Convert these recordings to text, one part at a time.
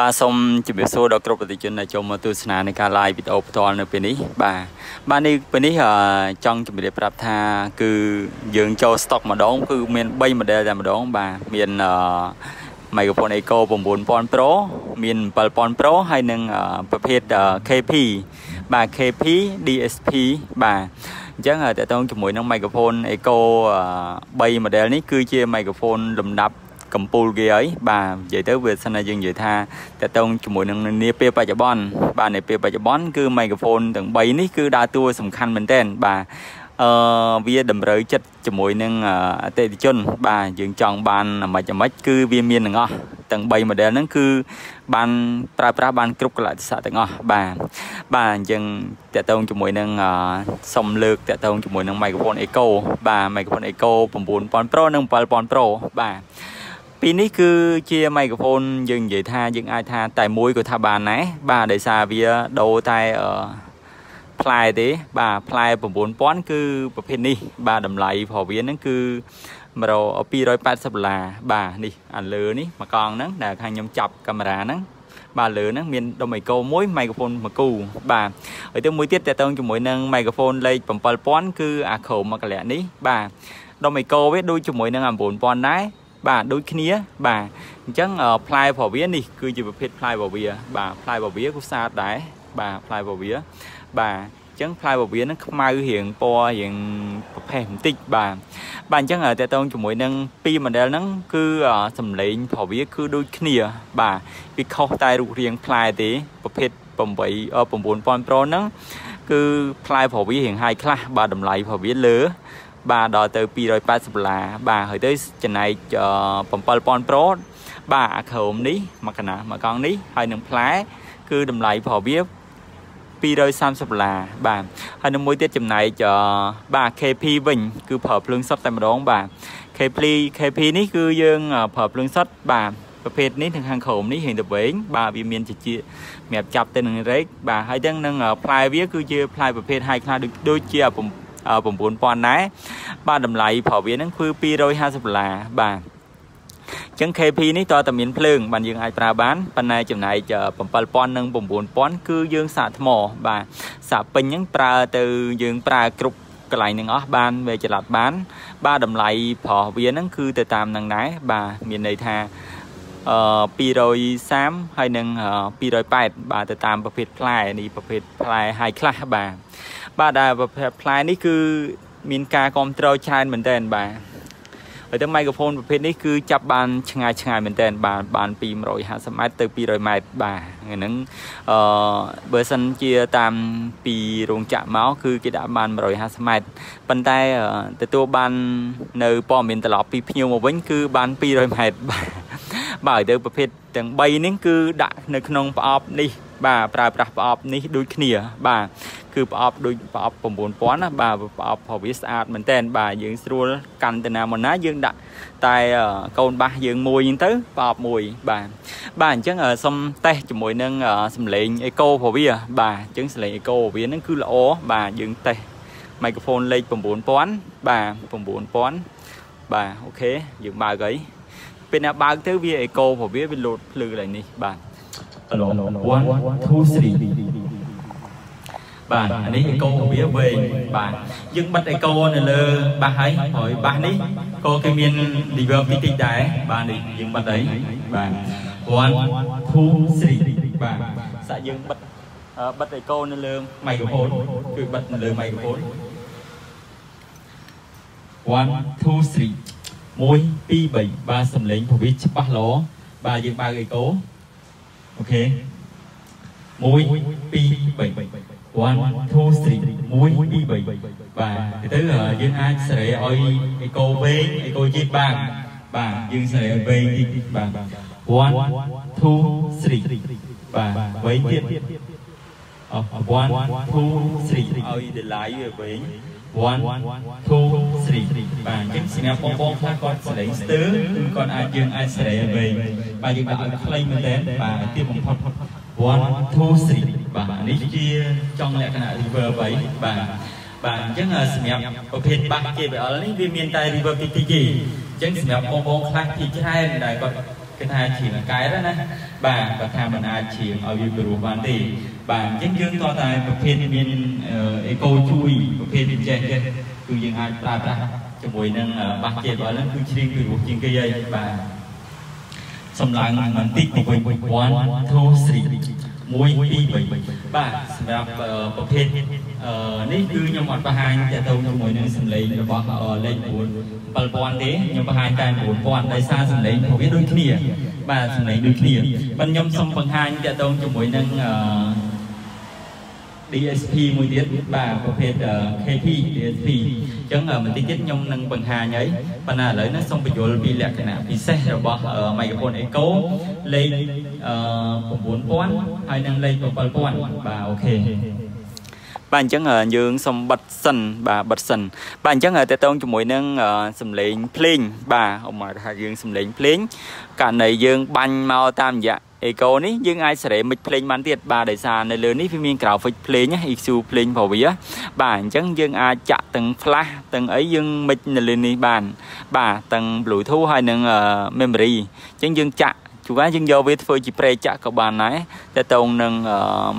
បាទសូមជម្រាបសួរដល់គ្រប់ប្រជាជនដែលចូលមកទស្សនានៃការ live វីដេអូផ្ទាល់នៅពេលនេះបាទបាទនេះពេលនេះចង់ជម្រាបប្រាប់ថាគឺយើងចូល stock ម្ដងគឺមាន3 model តែម្ដងបាទមាន microphone Echo 9000 Pro មាន7000 Pro ហើយនិងប្រភេទ KP បាទ KP DSP បាទអញ្ចឹងតើតើជាមួយនឹង microphone Echo 3 model នេះគឺជា microphone លំដាប់ កំពូលគេហើយបាទនិយាយទៅវាសិនតែយើងនិយាយថាតកតងជាមួយនឹងនាពេលបច្ចុប្បន្នបាទនៅពេលបច្ចុប្បន្នគឺ microphone ទាំង3នេះគឺដើរតួសំខាន់មែនទែនបាទអឺវាតម្រូវចិត្តជាមួយនឹងអតិថិជន បាទយើងចង់បានអាម៉េចអាម៉េចគឺវាមានទាំងអស់ទាំង3 model ហ្នឹងគឺបានប្រើប្រាស់បានគ្រប់កលៈទេសៈទាំងអស់បាទបាទអញ្ចឹងតកតងជាមួយនឹងសុំលើកតកតងជាមួយនឹង microphone Echo បាទ microphone Echo 9000 Pro និង7000 Pro បាទ ពីនេះគឺជាម៉ៃក្រូហ្វូនយើងនិយាយថាយើងអាចថាតែមួយក៏ថាបានដែរបាទដោយសារវាដូរតែផ្លែទេ បាទផ្លែ9000គឺប្រភេទនេះ បាទតម្លៃរបស់វាហ្នឹងគឺ280ដុល្លារបាទនេះអាលើនេះមួយកង់ហ្នឹងដែលខាងខ្ញុំចាប់កាមេរ៉ាហ្នឹងបាទលើហ្នឹងមានដុំអេកូមួយម៉ៃក្រូហ្វូនមួយគូបាទហើយទៅមួយទៀតតើតើជាមួយនឹងម៉ៃក្រូហ្វូនលេខ7000គឺអាក្រោមមកលៈនេះបាទដុំអេកូវាដូចជាមួយនឹង9000ដែរ បាទដូចគ្នា បាទអញ្ចឹងផ្លែប្រវានេះគឺជាប្រភេទផ្លែប្រវា បាទផ្លែប្រវាគឺស្អាតដែរបាទផ្លែប្រវា បាទអញ្ចឹងផ្លែប្រវាហ្នឹងខ្មៅរៀងពណ៌រៀងប្រផេះបន្តិចបាទបាទអញ្ចឹងតើតងជាមួយនឹងពីរ model ហ្នឹងគឺសំឡេងប្រវាគឺដូចគ្នា បាទវាខុសតែរូបរាងផ្លែទេប្រភេទ8 9000 Pro ហ្នឹងគឺផ្លែប្រវារៀងហាយខ្លះបាទតម្លៃប្រវាលើ បាទដល់ទៅ280ដុល្លារបាទហើយទៅចំណែក7000 Pro បាទអាក្រោមនេះមកកណាមកកង់នេះហើយនឹងផ្លែ គឺតម្លៃប្រវា230ដុល្លារបាទហើយនឹងមួយទៀតចំណែកបាទ KP វិញ គឺប្រើភ្លើងសុទ្ធតែម្ដងបាទ KP KP នេះគឺយើងប្រើភ្លើងសុទ្ធបាទប្រភេទនេះទាំងខាងក្រោមនេះរៀងទៅវិញបាទវាមានជាជាសម្រាប់ចាប់ទៅនឹងរែកបាទហើយទាំងនឹងផ្លែវាគឺជាផ្លែប្រភេទ high class ដូចជា 9000ដែរបាទតម្លៃប្រវាហ្នឹងគឺ250ដុល្លារបាទចឹង KP នេះតើតមានភ្លើងបានយើងអាចប្រើបានប៉ុន្តែចំណែក7000និង9000គឺយើងសាកថ្ម បាទសាកពេញហ្នឹងប្រើទៅយើងប្រើគ្រប់កន្លែងនឹងអស់បានវាចល័តបាន បាទតម្លៃប្រោះវាហ្នឹងគឺទៅតាមនឹងដែរបាទមានន័យថាអឺ230ហើយនឹង280បាទទៅតាមប្រភេទផ្លែនេះប្រភេទផ្លែហើយខ្លះបាទ បាទដែលប្រភេទផ្លែនេះគឺមានការគ្រប់គ្រងច្រើនមែនតើបាទហើយទៅមីក្រូហ្វូនប្រភេទនេះគឺចាប់បានឆ្ងាយឆ្ងាយមែនតើបានបានពី150ម៉ែត្រទៅ200ម៉ែត្របាទហ្នឹងអឺបើសិនជាតាមពីរោងចក្រមកគឺគេដាក់បាន150ម៉ែត្រប៉ុន្តែទទួលបាននៅព័ត៌មានត្រឡប់ពីភ្ញៀវមកវិញគឺបាន200ម៉ែត្របាទបាទទៅប្រភេទទាំង3នេះគឺដាក់នៅក្នុងប្រអប់នេះ បាទប្រើប្រាស់ប្រអប់នេះដូចគ្នា បាទគឺប្រអប់ដូចប្រអប់9000ណាបាទប្រអប់ប្រវាស្អាតមែនតើបាទយើងស្រួលកាន់ទៅណាមកណាយើងដាក់តែកូនបាសយើងមួយហ្នឹងទៅប្រអប់មួយបាទបាទអញ្ចឹងសុំតេស្តជាមួយនឹងសំឡេងអេកូប្រវា បាទអញ្ចឹងសំឡេងអេកូប្រវាហ្នឹងគឺល្អបាទយើងតេស្តមីក្រូហ្វូនលេខ9000បាទ9000បាទអូខេយើងបើកអីពេលណាបើកទៅវាអេកូប្រវាវាលោតភ្លឺកន្លែងនេះបាទ Hello 1 2 3បាទអានេះអេកូវាវែងបាទយើងបិទអេកូនៅលើបាសហើយហើយបាសនេះក៏គេមាន reverb តិចតិចដែរបាទនេះយើងបិទអីបាទ1 2 3បាទសាក់យើងបិទបិទអេកូនៅលើមីក្រូហ្វូនគឺបិទនៅលើមីក្រូហ្វូន1 2 3 1 2 3បាទសំឡេងពវិច្បាស់ល្អបាទយើងបើកអេកូ អូខេ1 2 3 1 2 3 1 2 3បាទទៅយើងអាចសេរីឲ្យអេកូវែងអេកូយីបានបាទយើងសេរីឲ្យវែងតិចតិចបាទ1 2 3បាទវែងទៀតអ1 2 3ឲ្យ delay វាវែង 1 2 3បាទអញ្ចឹងសម្រាប់បងបងខ្លះគាត់សេរីស្ទើគឺគាត់អាចយើងអាចសេរីឲ្យវែងបាទយើងដាក់ឲ្យខ្លីមែនតើបាទទៀតបំផុត1 2 3បាទនេះជាចង់លក្ខណៈ reverb អីបាទបាទអញ្ចឹងសម្រាប់ប្រភេទបាស JBL នេះវាមានតែ reverb តិចតិចទេអញ្ចឹងសម្រាប់បងបងខ្លះទីច្រើនដែលគាត់គាត់ចង់លក្ខណៈ reverb តិចតិចបាទគាត់គេថាច្រៀងកែ đó ណា បាទបើថាមិនអាចច្រៀងឲ្យវាពិរោះបានទេបាទអញ្ចឹងយើងតតែប្រភេទមានអេកូជួយប្រភេទចេះចេះគឺយើងអាចប្រើប្រាស់ជាមួយនឹងបាសជេបហ្នឹងគឺច្រៀងពិរោះជាងគេហើយបាទសំឡើងបន្តិចទៅវិញ1 2 3 1 2 3បាទសម្រាប់ប្រភេទនេះគឺខ្ញុំអត់បង្ហាញទាក់ទងជាមួយនឹងសម្លេងរបស់លេខ9 7000ទេខ្ញុំបង្ហាញតែ9000ដោយសារសម្លេងរបស់វាដូចគ្នាបាទសម្លេងដូចគ្នាបាទខ្ញុំសូមបង្ហាញទាក់ទងជាមួយនឹង DSP មួយទៀតបាទប្រភេទ KP DSP អញ្ចឹងបន្តិចទៀតខ្ញុំនឹងបង្ហាញហើយប៉ុន្តែឥឡូវនេះសូមបញ្យល់ពីលក្ខណៈពិសេសរបស់ microphone Echo លេខ9000ហើយនិងលេខ7000បាទអូខេបាទអញ្ចឹងយើងសូមបិទសិនបាទបិទសិនបាទអញ្ចឹងតើតងជាមួយនឹងសំឡេងភ្លេងបាទអមថាយើងសំឡេងភ្លេងករណីយើងបាញ់មកតាមរយៈ អេកូនេះយើងអាចសេរីមិចភ្លេងបានទៀតបាទដោយសារនៅលើនេះវាមាន graphic ភ្លេង EQ ភ្លេងរបស់វាបាទអញ្ចឹងយើងអាចចាក់ទាំង flash ទាំងអីយើងមិចនៅលើនេះបាន បាទទាំង Bluetooth ហើយនិង memory អញ្ចឹងយើងចាក់ជួនកាលយើងយកវាធ្វើជាប្រេចាក់ក៏បានដែរតែតងនឹង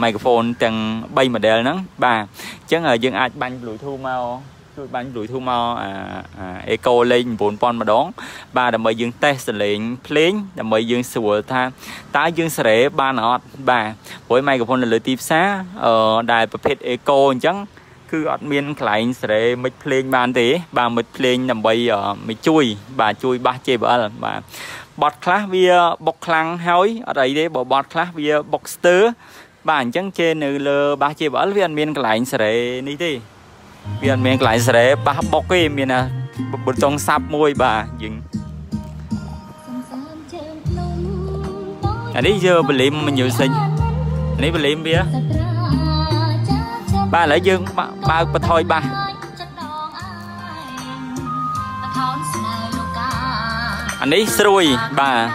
microphone ទាំង3 model ហ្នឹងបាទអញ្ចឹងយើងអាចបាញ់ Bluetooth មក ជួយបាញ់ Bluetooth មកអា Echo លេខ9000ម្ដង បាទដើម្បីយើងតេស្តសលេងភ្លេងដើម្បីយើងស្រួលថាតើយើងសេរីបានអត់បាទព្រោះ microphone នៅលើទីផ្សារអឺដែលប្រភេទ Echo អញ្ចឹងគឺអត់មានកន្លែងសេរីមិចភ្លេងបានទេ បាទមិចភ្លេងដើម្បីមកជួយ បាទជួយបាស JBL បាទបត់ខ្លះវាបុកខ្លាំងហើយអត់អីទេបើបត់ខ្លះវាបុកស្ទើបាទអញ្ចឹងជេនៅលើបាស JBL វាអត់មានកន្លែងសេរីនេះទេ វាអត់មានកន្លែងស្រែបះបុកទេមានតែបុចុងសាប់មួយបាទយើងអានេះយើបលីម music នេះបលីមវាបាទឥឡូវយើងបើកបថយបាសអានេះស្រួយបាទ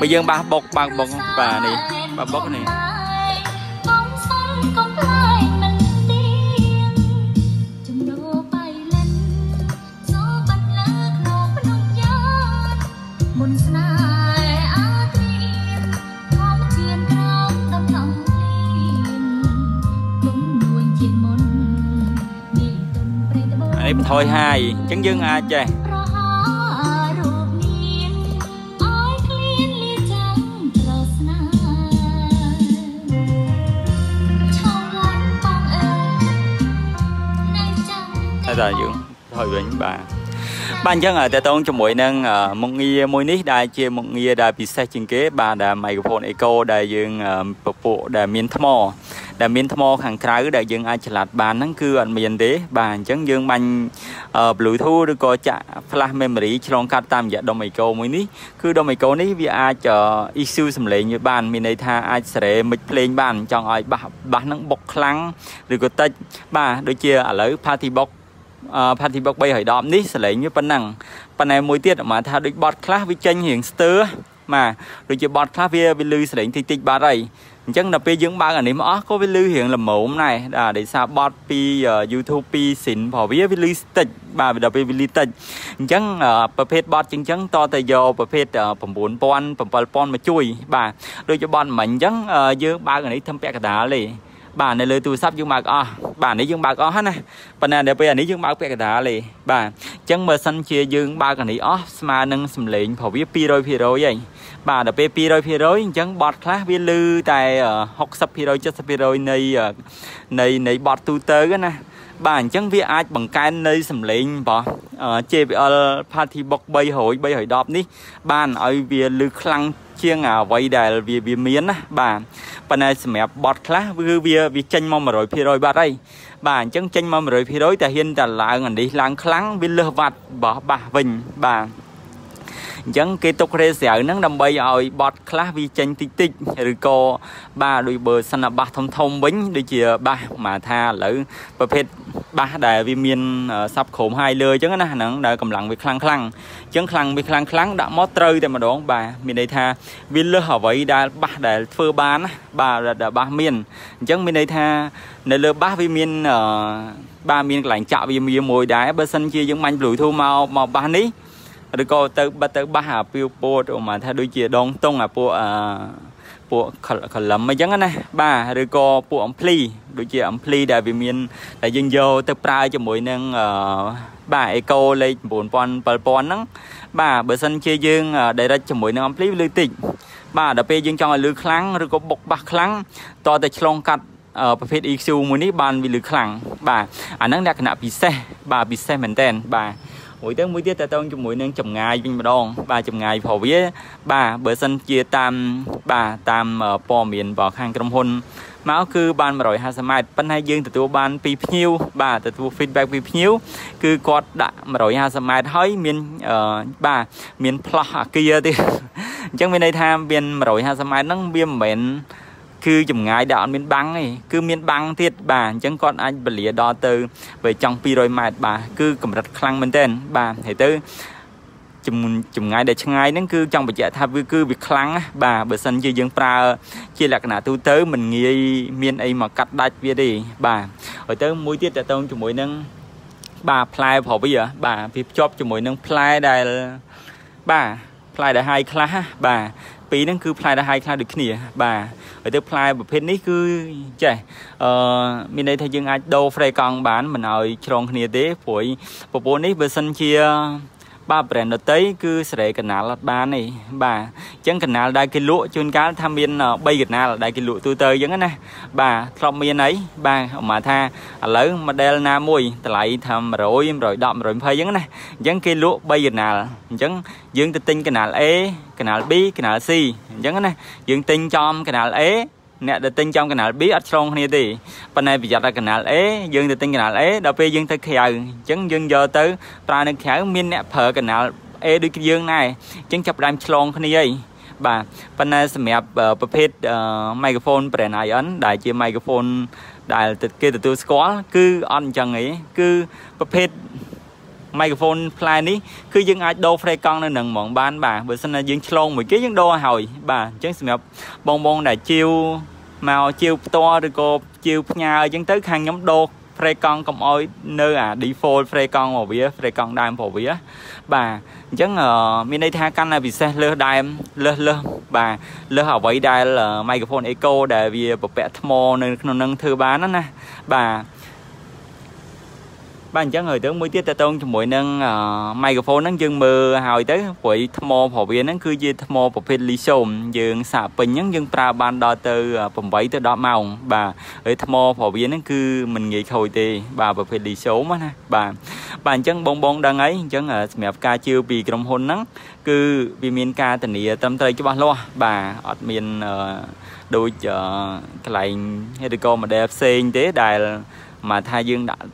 បើយើងបាសបុកបើកបុកបាទនេះបើបុកនេះ នេះបន្ថយហាយអញ្ចឹងយើងអាចចេះតែតែយើងថយវិញបាទ បាទអញ្ចឹងតើតងជាមួយនឹងមុខងារមួយនេះដែលជាមុខងារដែលពិសេសជាងគេបាទដែល microphone echo ដែលយើងពពួកដែលមានថ្មដែលមានថ្មខាងក្រៅដែលយើងអាចឆ្លាតបានហ្នឹងគឺអត់មានទេបាទអញ្ចឹងយើងបាញ់ Bluetooth ឬក៏ចាក់ flash memory ឆ្លងកាត់តាមរយៈ DOM echo មួយនេះគឺ DOM echo នេះវាអាច issue សំឡេងវាបានមានន័យថាអាចសេរីមិចភ្លេងបានចង់ឲ្យបាសបាសហ្នឹងបុកខ្លាំងឬក៏តិចបាទដូចជាឥឡូវ party box party box 310នេះសលេងវាប៉ុណ្ណឹងប៉ុន្តែមួយទៀតអាថាដូចបត់ខ្លះវាចេញរៀងស្ទើបាទដូចជាបត់ខ្លះវាវាលឺសលេងតិចតិចបាត់ហើយអញ្ចឹងដល់ពេលយើងបើកអានេះមកអស់ក៏វាលឺរៀងល្មមដែរបាទដោយសារបត់ពី YouTube ពីសិនព្រោះវាវាលឺតិចបាទដល់ពេលវាលឺតិចអញ្ចឹងប្រភេទបត់ជាងអញ្ចឹងតតែយកប្រភេទ9000 7000មកជួយ បាទដូចជាបត់មិញអញ្ចឹងយើងបើកអានេះធ្វើពាក់កណ្ដាលទេ បាទនៅលើទូរស័ព្ទយើងបើកអស់បាទនេះយើងបើកអស់ណាប៉ុន្តែដល់ពេលអានេះយើងបើកពាក់កណ្ដាលទេបាទអញ្ចឹងបើសិនជាយើងបើកអានេះអស់ស្មើនឹងសំឡេងព្រោះវា200%ហើយបាទដល់ពេល200%អញ្ចឹងបត់ខ្លះវាលឺតែ60% 70%នៃនៃនៃបត់ទូទៅណា បាទអញ្ចឹងវាអាចបង្កើននៅសំឡេងរបស់ JBL Party Box 300 310នេះ បានឲ្យវាលឺខ្លាំងជាងអ្វីដែលវាវាមានណាបាទប៉ុន្តែសម្រាប់បត់ខ្លះគឺវាវាចេញមក100%បាត់ហើយបាទអញ្ចឹងចេញមក100%តែហ៊ានតែឡើងអានេះឡើងខ្លាំងវាលើសវ៉ាត់របស់បាសវិញបាទ អញ្ចឹងគេទុករេស្រាវហ្នឹងដើម្បីឲ្យបត់ខ្លះវាចេញតិចតិចឬក៏បាទដូចបើសិនបាសធំធំវិញដូចជាបាសមកថាឥឡូវប្រភេទបាសដែលវាមានសាប់ក្រោមហើយលើអញ្ចឹងណាហ្នឹងដែលកម្លាំងវាខ្លាំងខ្លាំងអញ្ចឹងខ្លាំងវាខ្លាំងខ្លាំងដាក់មកត្រូវតែម្ដងបាទមានន័យថាវាលើសអ្វីដែលបាសដែលធ្វើបានណាបាទដែលបាសមានអញ្ចឹងមានន័យថានៅលើបាសវាមានបាទមានកន្លែងចាក់វាមានមួយដែរបើសិនជាយើងបាញ់ Bluetooth មកមកបាសនេះ ឬក៏ទៅបាត់ទៅបះអាពីពោតឧមាថាដូចជាដងតុងអាពួកអឺពួកកលឹមអញ្ចឹងណាបាទឬក៏ពួកអំភ្លីដូចជាអំភ្លីដែលវាមានដែលយើងយកទៅប្រើជាមួយនឹងអឺបាទអេកូលេខ9000 7000ហ្នឹងបាទបើសិនជាយើង direct ជាមួយនឹងអំភ្លីវាលឺតិចបាទដល់ពេលយើងចង់ឲ្យលឺខ្លាំងឬក៏បុកបាសខ្លាំងតតែឆ្លងកាត់ប្រភេទ EQ មួយនេះបានវាលឺខ្លាំងបាទអាហ្នឹងលក្ខណៈពិសេសបាទពិសេសមែនតើបាទ មួយទៅមួយទៀតតើតងជាមួយនឹងចម្ងាយវិញម្ដង បាទចម្ងាយព្រោះវាបាទបើសិនជាតាមបាទតាមព័ត៌មានរបស់ខាងក្រុមហ៊ុនមកគឺបាន150ម៉ែត្រប៉ុន្តែយើងទទួលបានពីភ្ញៀវបាទទទួល feedback ពីភ្ញៀវគឺគាត់ដាក់150ម៉ែត្រហើយមានបាទមានផ្លោះអាគារទៀតអញ្ចឹងមានន័យថាមាន150ម៉ែត្រហ្នឹងវាមិនមែន គឺចម្ងាយដែលអត់មានបាំងទេគឺមានបាំងទៀតបាទអញ្ចឹងគាត់អាចពលាដល់ទៅពេលចង់200ម៉ែត្របាទគឺកម្រិតខ្លាំងមែនទែនបាទហើយទៅចម្ងាយដែលឆ្ងាយហ្នឹងគឺចង់បញ្ជាក់ថាវាគឺវាខ្លាំងណាបាទបើសិនជាយើងប្រើជាលក្ខណៈទូទៅមិនងាយមានអីមកកាត់ដាច់វាទេបាទហើយទៅមួយទៀតតើតងជាមួយនឹងបាទផ្លែប្រវាបាទវាភ្ជាប់ជាមួយនឹងផ្លែដែលបាទ ផ្លែដែលហាយខ្លះបាទពីរហ្នឹងគឺផ្លែដែលហាយខ្លះដូចគ្នាបាទហើយទៅផ្លែប្រភេទនេះគឺចេះអឺមានន័យថាយើងអាចដូរហ្វ្រេកង់បានមិនឲ្យឆ្លងគ្នាទេព្រួយពពូនេះបើសិនជា បាទ brand ដតីគឺសេរីកណាលអត់បានទេបាទអញ្ចឹងកណាលដែលគេលក់ជួនកាលថាមាន3កណាលដែលគេលក់ទូទៅអញ្ចឹងណាបាទធ្លាប់មានអីបាទឧមាថាឥឡូវ model ណាមួយតម្លៃថា100 110 120អញ្ចឹងណាអញ្ចឹងគេលក់3កណាលអញ្ចឹងយើងទៅទិញកណាល A កណាល B កណាល C អញ្ចឹងណាយើងទិញចំកណាល A អ្នកដែលទិញចំកាណាល់ B អត់ឆ្លងគ្នាទេប៉ុន្តែប្រយ័ត្នតែកាណាល់ A យើងទៅទិញកាណាល់ A ដល់ពេលយើងទៅក្រៅអញ្ចឹងយើងយកទៅប្រើនៅក្រៅមានអ្នកប្រើកាណាល់ A ដូចយើងដែរអញ្ចឹងចាប់ផ្ដើមឆ្លងគ្នាអីបាទប៉ុន្តែសម្រាប់ប្រភេទ microphone brand IN ដែលជា microphone ដែលគេទទួលស្គាល់គឺអត់អញ្ចឹងទេគឺប្រភេទ microphone ផ្លែនេះគឺយើងអាចដូរ frame កង់នៅនឹងហ្មងបានបាទបើសិនណាយើងឆ្លងមួយគេយើងដូរឲ្យហើយបាទអញ្ចឹងសម្រាប់បងបងដែលជាវមកជាវផ្ទាល់ឬក៏ជាវផ្ញើអញ្ចឹងទៅខាងខ្ញុំដូរ frame កង់កុំឲ្យនៅអា default frame កង់របស់វា frame កង់ដើមរបស់វាបាទអញ្ចឹងមានន័យថាកាន់តែពិសេសលើសដើមលើសលើសបាទលើសអ្វីដែល microphone echo ដែលវាប្រពាក់ថ្មនៅក្នុងនឹងធ្វើបានណាបាទ បាទអញ្ចឹងហើយទៅមួយទៀតតតងជាមួយនឹង microphone ហ្នឹងយើងមើលហើយទៅព្រោះថ្មប្រវាហ្នឹងគឺជាថ្មប្រភេទលីសូមយើងសាកពេញហ្នឹងយើងប្រើបានដល់ទៅ8ទៅ10ម៉ោងបាទហើយថ្មប្រវាហ្នឹងគឺមិនងាយខូចទេ បាទប្រភេទលីសូមណាបាទបាទអញ្ចឹងបងបងដឹងអីអញ្ចឹងសម្រាប់ការជឿពីក្រុមហ៊ុនហ្នឹងគឺវាមានការធានាត្រឹមត្រូវច្បាស់លាស់បាទអត់មានដូចកន្លែងឬក៏ model ផ្សេងទេដែលមកថាយើងដាក់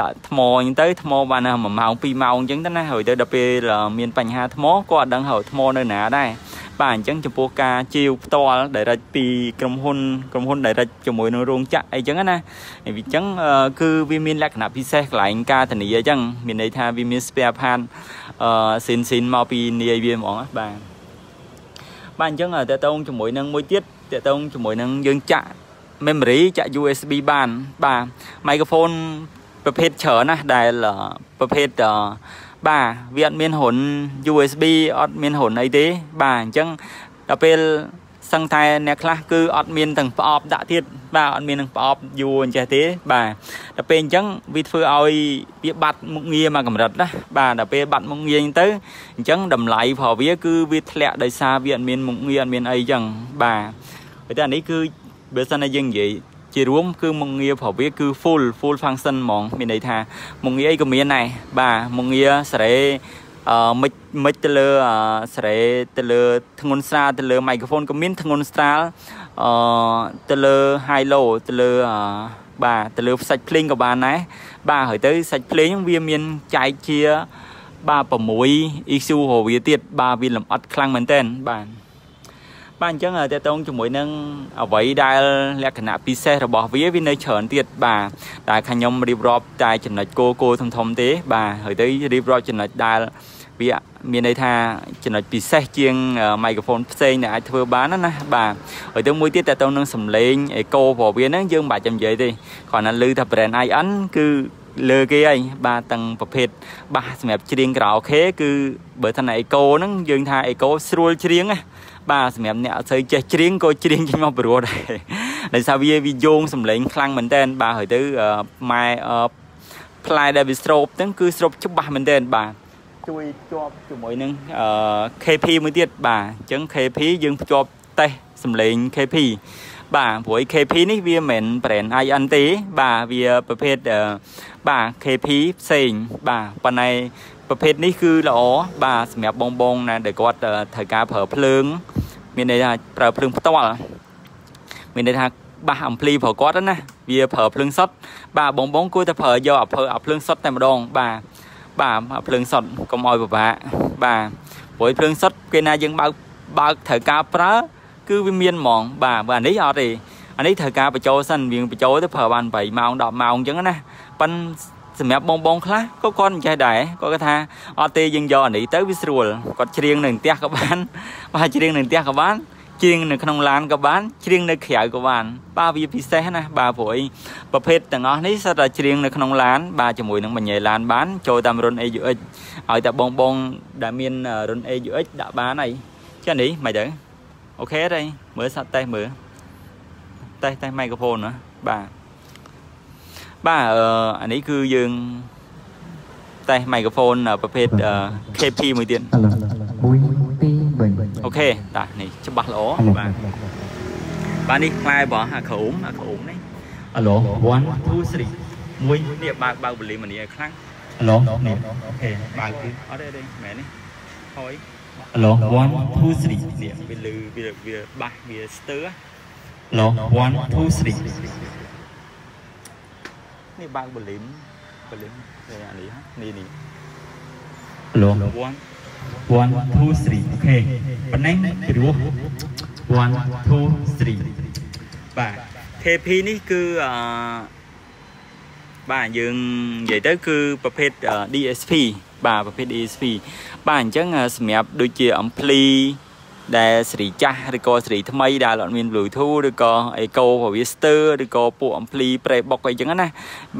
ដាក់ថ្មអញ្ចឹងទៅថ្មបាន1ម៉ោង2ម៉ោងអញ្ចឹងទៅណាហើយទៅដល់ពេលមានបញ្ហាថ្មក៏អត់ដឹងហើយថ្មនៅណាដែរបាទអញ្ចឹងចំពោះការជាវផ្ទាល់ direct ពីក្រុមហ៊ុនក្រុមហ៊ុន direct ជាមួយនឹងរោងចក្រអីចឹងណាអញ្ចឹងគឺវាមានលក្ខណៈពិសេសកន្លែងការធានាអញ្ចឹងមានន័យថាវាមាន spare part អឺស៊ីនស៊ីនមកពីនាយវាហ្មងបាទបាទអញ្ចឹងតើតងជាមួយនឹងមួយទៀតតើតងជាមួយនឹងយើងចាក់ memory ចាក់ USB បានបាទ microphone ប្រភេទច្រើនណាស់ដែលប្រភេទបាទវាអត់មានរុន USB អត់មានរុនអីទេ បាទអញ្ចឹងដល់ពេលសឹងតែអ្នកខ្លះគឺអត់មានទាំងប្រអប់ដាក់ទៀតបាទអត់មាននឹងប្រអប់យួរអញ្ចេះទេបាទដល់ពេលអញ្ចឹងវាធ្វើឲ្យវាបាត់មុខងារមកកម្រិតណាបាទដល់ពេលបាត់មុខងារអញ្ចឹងទៅអញ្ចឹងតម្លៃរបស់វាគឺវាធ្លាក់ដោយសារវាអត់មានមុខងារអត់មានអីអញ្ចឹងបាទហើយតែនេះគឺបើសិនតែយើងនិយាយ ជារួមគឺមុខងាររបស់វាគឺ full full function ហ្មងមានន័យថាមុខងារអីក៏មានដែរបាទមុខងារសេរីអឺមិចមិចទៅលើសេរីទៅលើធ្ងន់ស្រាលទៅលើ microphone ក៏មានធ្ងន់ស្រាលអឺទៅលើ high low ទៅលើបាទទៅលើសាច់ភ្លេងក៏បានដែរបាទហើយទៅសាច់ភ្លេងវាមានចែកជាបាទ6 EQ របស់វាទៀតបាទវាលម្អិតខ្លាំងមែនតើបាទ បាទអញ្ចឹងតើតងជាមួយនឹងអ្វីដែលលក្ខណៈពិសេសរបស់វាវានៅច្រើនទៀតបាទតែខាងខ្ញុំរៀបរាប់តែចំណុចគោគោធំធំទេ បាទហើយទៅរៀបរាប់ចំណុចដែលវាមានន័យថាចំណុចពិសេសជាង microphone ផ្សេងដែលអាចធ្វើបានណាបាទហើយទៅមួយទៀតតើតើនឹងសំឡេង echo របស់វាហ្នឹងយើងមិនបាច់ចាំនិយាយទេគ្រាន់តែឮថា brand IN គឺលើគេហើយបាទទាំងប្រភេទបាសសម្រាប់ច្រៀងក្រៅអូខេគឺបើថាអេកូហ្នឹងយើងថាអេកូស្រួលច្រៀងណា បាទសម្រាប់អ្នកអត់សូវចេះច្រៀងក៏ច្រៀងចេញមកព្រោះដែរដោយសារវាវាយោងសំឡេងខ្លាំងមែនតើបាទហើយទៅម៉ែផ្លែដែលវាស្រូបហ្នឹងគឺស្រូបច្បាស់មែនតើបាទជួយភ្ជាប់ជាមួយនឹង KP មួយទៀតបាទអញ្ចឹង KP យើងភ្ជាប់តេស្តសំឡេង KP បាទព្រោះ KP នេះវាមិនមែន brand IN ទេបាទវាប្រភេទបាទ KP ផ្សេងបាទប៉ុន្តែប្រភេទនេះគឺល្អបាទសម្រាប់បងបងណាដែលគាត់ត្រូវការប្រើភ្លើង មានន័យថាប្រើភ្លើងផ្ទាល់មានន័យថាបាសអំភ្លីប្រើគាត់ណាវាប្រើភ្លើងសុតបាទបងបងគួរតែប្រើយកអាភ្លើងសុតតែម្ដងបាទបាទភ្លើងសុតកុំឲ្យពិបាកបាទព្រោះភ្លើងសុតពេលណាយើងបើកបើកត្រូវការប្រើគឺវាមានហ្មង បាទបើអានេះអត់ទេអានេះត្រូវការបញ្ចូលសិនវាបញ្ចូលទៅប្រើបាន8ម៉ោង10ម៉ោងអញ្ចឹងណាប៉ិន សម្រាប់បងបងខ្លះក៏គាត់មិនចេះដែរគាត់គាត់ថាអត់ទេយើងយកអានេះទៅវាស្រួលគាត់ច្រៀងនៅផ្ទះក៏បានបាទច្រៀងនៅផ្ទះក៏បានច្រៀងនៅក្នុងឡានក៏បានច្រៀងនៅក្រៅក៏បានបាទវាពិសេសណាបាទព្រោះអីប្រភេទទាំងអស់នេះសុទ្ធតែច្រៀងនៅក្នុងឡានបាទជាមួយនឹងបញ្ញាឡានបានចូលតាមរុន AUX ឲ្យតែបងបងដែលមានរុន AUX ដាក់បានហើយចានេះមិនទៅអូខេទេមើលសាត់តេស្តមើលតេស្តតេស្តមីក្រូហ្វូនណាបាទ បាទអឺអានេះគឺយើងតេស្តមីក្រូហ្វូនប្រភេទ KP មួយទៀត1 2 3អូខេតានេះច្បាស់ល្អបាទបាទនេះផ្លែបងអាក្រោមអាក្រោមនេះអាឡូ1 2 3មួយនេះបើកបើកបលីមនីឲ្យខ្លាំងអាឡូនេះអូខេបើកគឺអត់ទេទេមែននេះហើយអាឡូ1 2 3នេះវាលឺវាវាបាសវាស្ទើអាឡូ1 2 3 នេះបើកបលីមបលីមនេះអានេះនេះនេះអាឡូ1 1 2 3អូខេប៉ុណ្ណេះពីរោះ1 2 3បាទ KP នេះគឺអឺបាទយើងនិយាយទៅគឺប្រភេទ DSP បាទប្រភេទ DSP បាទអញ្ចឹងសម្រាប់ដូចជា ampli ដែលសេរីចាស់ឬក៏សេរីថ្មីដែលអត់មាន Bluetooth ឬក៏ Echo Power ឬក៏ពួក ampli Prebuck អីចឹងណា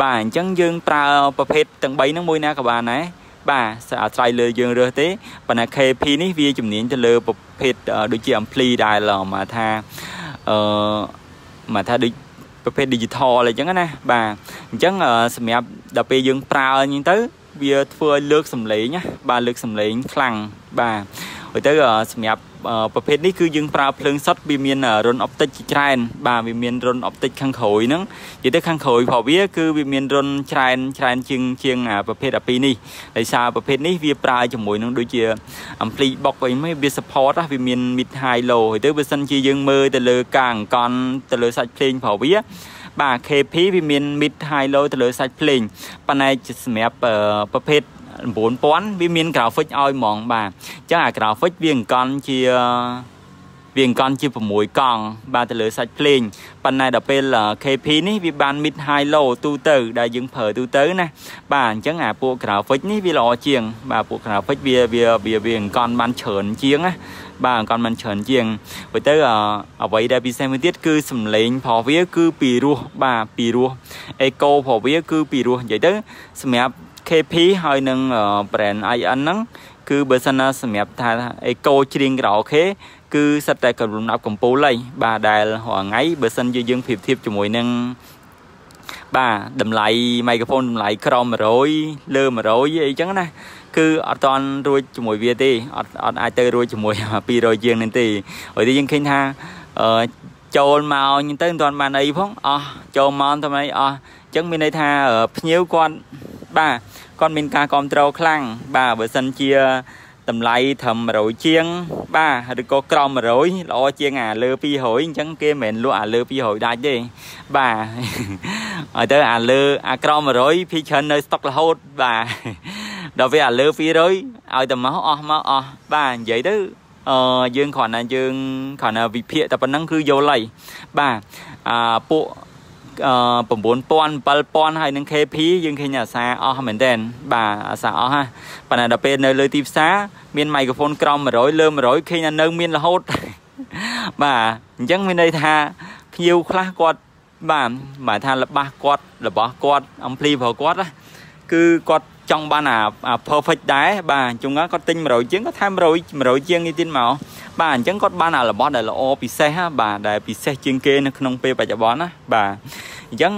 បាទអញ្ចឹងយើងប្រើប្រភេទទាំង3ហ្នឹងមួយណាក៏បានដែរបាទអាស្រ័យលើយើងរើសទេប៉ុន្តែ KP នេះវាជំនាញទៅលើប្រភេទដូចជា ampli ដែលមកថាអឺមកថាដូចប្រភេទ digital អីចឹងណាបាទអញ្ចឹងសម្រាប់ដល់ពេលយើងប្រើអញ្ចឹងទៅវាធ្វើឲ្យលើកសំឡេងណាបាទលើកសំឡេងខ្លាំងបាទ ហើយទៅសម្រាប់ប្រភេទនេះគឺយើងប្រើភ្លើងសុតវាមានរុនអុបទិកជាច្រើន បាទវាមានរុនអុបទិកខាងក្រោយហ្នឹងនិយាយទៅខាងក្រោយរបស់វាគឺវាមានរុនច្រើនច្រើនជាងជាងប្រភេទអាពីរនេះដោយសារប្រភេទនេះវាប្រើជាមួយនឹងដូចជា ampli box អីមិនវា support វាមាន mid high low ហើយទៅបើសិនជាយើងមើលទៅលើការអង្កន់ទៅលើសាច់ភ្លេងរបស់វាបាទ KP វាមាន mid high low ទៅលើសាច់ភ្លេងប៉ុន្តែសម្រាប់ប្រភេទ 9000វាមាន graphic ឲ្យហ្មងបាទអញ្ចឹងអា graphic វាអង្គន់ជាវាអង្គន់ជា6កង់បាទទៅលើសាច់ភ្លេងប៉ុន្តែដល់ពេល KP នេះវាបាន mid high low ទូទៅ ដែលយើងប្រើទូទៅណាបាទអញ្ចឹងអាពួក graphic នេះវាល្អជាង បាទពួក graphic វាវាវាវាអង្គន់បានច្រើនជាងណាបាទអង្គន់បានច្រើនជាងព្រោះទៅអ្វីដែលពិសេសមួយទៀតគឺសំឡេងរបស់វា គឺពីរោះបាទពីរោះ echo របស់វាគឺពីរោះនិយាយទៅសម្រាប់ KP ហើយនឹង brand IN ហ្នឹងគឺបើសិនណាសម្រាប់ថា Eco ច្រៀងក្រៅអូខេគឺសិតតែកំលំដាប់កម្ពូលហើយបាទដែលរាល់ថ្ងៃបើសិនជាយើងប្រៀបធៀបជាមួយនឹងបាទតម្លៃមីក្រូហ្វូនតម្លៃក្រោម100លើ100អីចឹងណាគឺអត់តាន់រួចជាមួយវាទេអត់អត់អាចទៅរួចជាមួយ200ជាងនេះទេហើយទីយើងឃើញថាអឺចូលមកអញ្ចឹងទៅមិនតាន់បានអីផងអស់ចូលមកតែមិនអីអស់អញ្ចឹងមានន័យថាភ្ញៀវគាត់ បាទគាត់មានការគ្រប់គ្រងខ្លាំងបាទបើសិនជាតម្លៃត្រឹម100ជាង បាទឬក៏ក្រោម100ល្អជាងអាលើ200អញ្ចឹងគេមិនមែនលក់អាលើ200ដាច់ទេបាទឲ្យទៅអាលើអាក្រោម100ភីច្រើននៅស្តុករហូតបាទដល់វាអាលើ200ឲ្យតែមកអស់មកអស់បាទនិយាយទៅអឺយើងគ្រាន់តែយើងគ្រាន់តែវិភាគតែប៉ុណ្្នឹងគឺយល់ហើយបាទអាពួក 9000 7000ហើយនឹង KP យើងឃើញអាសាអស់មែនតើបាទអាសាអស់ហ่ะប៉ុន្តែដល់ពេលនៅលើទីផ្សារមានមីក្រូហ្វូនក្រោម100លើ100ឃើញថានៅមានរហូតបាទអញ្ចឹងមានន័យថាភ្ញៀវខ្លះគាត់បាទបាទថារបស់គាត់របស់គាត់អំភ្លីរបស់គាត់ណាគឺគាត់ចង់បានអា perfect ដែរបាទអញ្ចឹងគាត់ទិញ100ជាងគាត់ថែម100 100ជាងនេះទៀតមក បាទអញ្ចឹងគាត់បានអារបស់ដែលល្អពិសេសបាទដែលពិសេសជាងគេនៅក្នុងពេលបច្ចុប្បន្នណាបាទអញ្ចឹង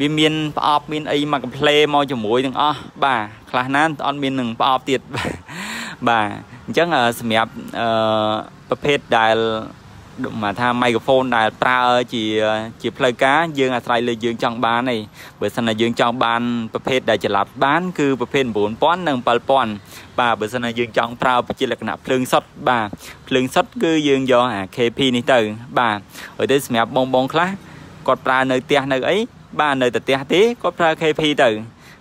វាមានប្រអប់មានអីមកកំ pl មកជាមួយទាំងអស់បាទខ្លះណាស់អត់មាននឹងប្រអប់ទៀតបាទអញ្ចឹងសម្រាប់អឺប្រភេទដែល មកថាមីក្រូហ្វូនដែលប្រើជាជាផ្លូវការយើងអាស្រ័យលើយើងចង់បានទេបើសិនណាយើងចង់បានប្រភេទដែលចល័តបាន គឺប្រភេទ9000និង7000បាទបើសិនណាយើងចង់ប្រើជាលក្ខណៈភ្លើងសុទ្ធបាទភ្លើងសុទ្ធគឺយើងយកអា KP នេះទៅ បាទហើយទៅសម្រាប់បងបងខ្លះគាត់ប្រើនៅផ្ទះនៅអីបាទនៅតែផ្ទះទេគាត់ប្រើ KP ទៅ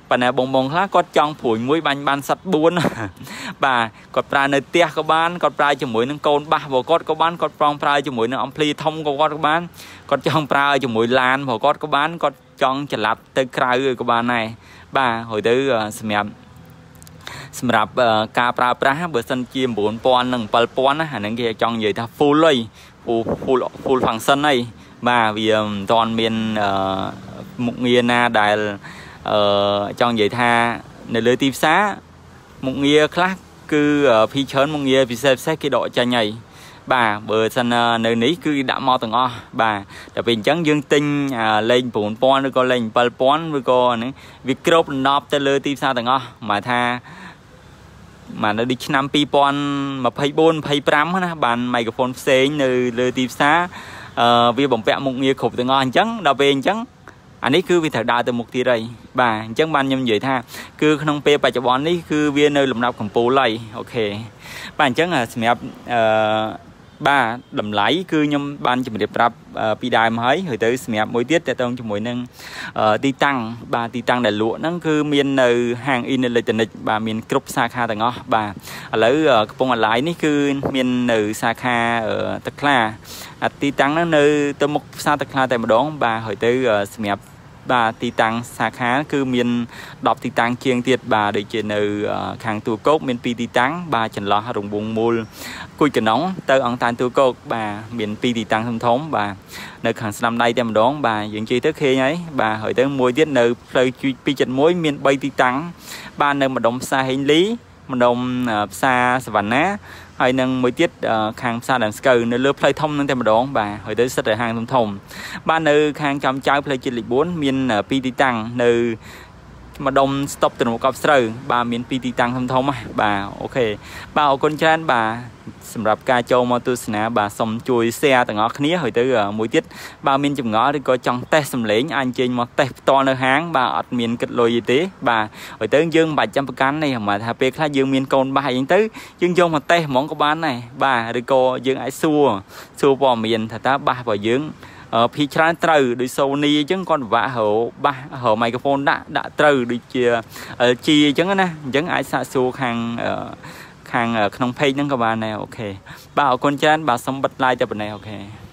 ប៉ុន្តែបងបងខ្លះគាត់ចង់ព្រួយមួយបាញ់បានសិត4បាទគាត់ប្រើនៅផ្ទះក៏បានគាត់ប្រើជាមួយនឹងកូនបាសរបស់គាត់ក៏បានគាត់ប្រងប្រើជាមួយនឹងអំភ្លីធំក៏គាត់ក៏បានគាត់ចង់ប្រើជាមួយឡានរបស់គាត់ក៏បានគាត់ចង់ច្រឡាត់ទៅក្រៅក៏បានដែរបាទហើយទៅសម្រាប់សម្រាប់ការប្រើប្រាស់បើសិនជា9000និង7000ណាអាហ្នឹងគេចង់និយាយថា full ហី full full function ហីបាទវាមិនទាន់មានមុខងារណាដែល អឺចង់និយាយថានៅលើទីផ្សារមុខងារខ្លះគឺភីច្រើនមុខងារពិសេសពិសេសគេដកចាញ់ហើយបាទបើសិននៅនេះគឺដាក់មកទាំងអស់បាទតែពេលអញ្ចឹងយើងទិញលេខ9000ឬក៏លេខ7000ឬក៏ហ្នឹងវាគ្រប់ដប់ទៅលើទីផ្សារទាំងអស់ហ្មងថាបាទនៅដូចឆ្នាំ2024 25ណាបានមីក្រូហ្វូនផ្សេងនៅលើទីផ្សារអឺវាបំពាក់មុខងារគ្រប់ទាំងអស់អញ្ចឹងដល់ពេលអញ្ចឹង អានេះគឺវាត្រូវដើរទៅមុខទៀតហើយបាទអញ្ចឹងបានខ្ញុំនិយាយថាគឺក្នុងពេលបច្ចុប្បន្ននេះគឺវានៅលំដាប់កំពូលហើយអូខេបាទអញ្ចឹងសម្រាប់អឺបាទតម្លៃគឺខ្ញុំបានជម្រាបប្រាប់ពីដើមហើយហើយទៅសម្រាប់មួយទៀតតើតងជាមួយនឹងទីតាំងបាទទីតាំងដែលលក់ហ្នឹងគឺមាននៅហាង Inelectronic បាទមានគ្រប់សាខាទាំងអស់បាទឥឡូវកំពង់អាឡាយនេះគឺមាននៅសាខាតក្លាទីតាំងហ្នឹងនៅទៅមុខផ្សារតក្លាតែម្ដងបាទហើយទៅសម្រាប់ បាទទីតាំងសាខាគឺមាន10ទីតាំងជាងទៀតបាទដូចជានៅ ខាងទួលគោកមាន2ទីតាំងបាទចន្លោះរង្វង់មូលគួយកណ្ដុងទៅអង្គតានទួលគោកបាទមាន2ទីតាំងធំធំបាទនៅខាងស្នាមដៃតែម្ដងបាទយើងជិះទៅឃើញហើយបាទហើយទៅមួយទៀតនៅផ្លូវ271មាន3ទីតាំងបាទនៅម្ដុំផ្សារហេងលីម្ដុំផ្សារសវណ្ណា ហើយនឹងមួយទៀតខាងផ្សារដើមស្កូវនៅលើផ្លូវធំនឹងតែម្ដងបាទហើយទៅសិតតែហាងធំធំបាទនៅខាងចំចៅផ្លូវជាតិលេខ4មានពីរទីតាំងនៅ ម្ដុំស្តុបទំនុកកប់ស្រូវបាទមានពីរទីតាំងធំធំបាទអូខេបាទអរគុណច្រើនបាទសម្រាប់ការចូលមកទស្សនាបាទសូមជួយ share ទាំងអស់គ្នាហើយទៅមួយទៀតបើមានចម្ងល់ឬក៏ចង់តេស្តសម្លេងអាចអញ្ជើញមកតេស្តផ្ទាល់នៅហាងបាទអត់មានគិតលុយទេបាទហើយទៅយើងមិនបាច់ចាំប្រកាន់ទេហមថាពេលខ្លះយើងមានកូនបាសអីទៅយើងយកមកតេស្តហ្មងក៏បានដែរបាទឬក៏យើងអាចសួរសួរព័ត៌មានថាតើ bass របស់យើង ភាគច្រើនត្រូវដូច Sony អញ្ចឹងគាត់ពិបាករក bass រក microphone ដាក់ដាក់ត្រូវដូចជា LG អញ្ចឹងណាអញ្ចឹងអាចសាកសួរខាងខាងក្នុង page ហ្នឹងក៏បានដែរ OK បាទអរគុណច្រើនបាទសូមបិទ like តែប៉ុណ្ណេះអូខេ